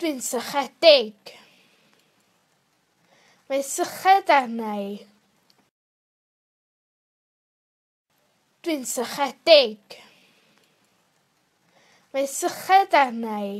Dwi'n sychedig. Mae syched arna i. Dwi'n sychedig. Mae syched arna i.